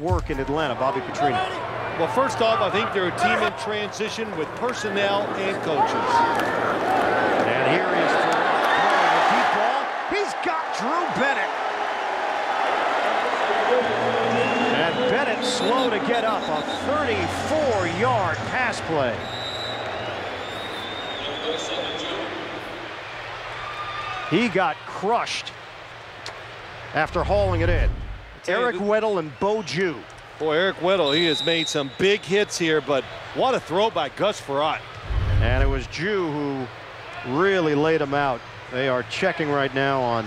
work in Atlanta, Bobby Petrino? Well, first off, I think they're a team in transition with personnel and coaches. And here is throwing a deep ball. He's got Drew Bennett. And Bennett slow to get up. A 34-yard pass play. He got crushed after hauling it in. Eric Weddle and Bhawoh Jue. Boy, Eric Weddle, he has made some big hits here, but what a throw by Gus Frerotte. And it was Jue who really laid him out. They are checking right now on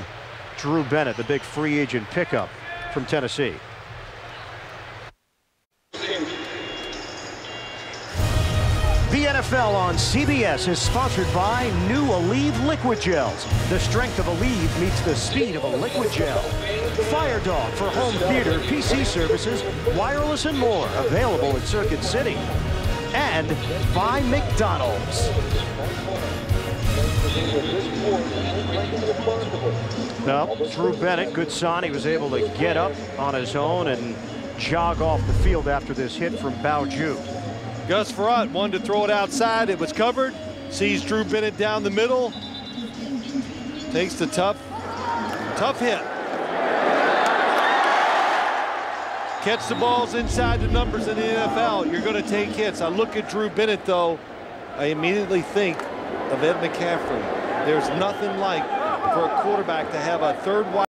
Drew Bennett, the big free agent pickup from Tennessee. The NFL on CBS is sponsored by new Aleve Liquid Gels. The strength of Aleve meets the speed of a liquid gel. Firedog for home theater, PC services, wireless, and more. Available at Circuit City. And by McDonald's. Now, Drew Bennett, good sign. He was able to get up on his own and jog off the field after this hit from Bhawoh Jue. Gus Frerotte wanted to throw it outside. It was covered. Sees Drew Bennett down the middle. Takes the tough, tough hit. Catch the balls inside the numbers in the NFL. You're going to take hits. I look at Drew Bennett, though. I immediately think of Ed McCaffrey. There's nothing like for a quarterback to have a third wide.